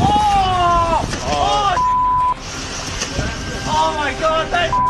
Oh! Oh! Oh my god, that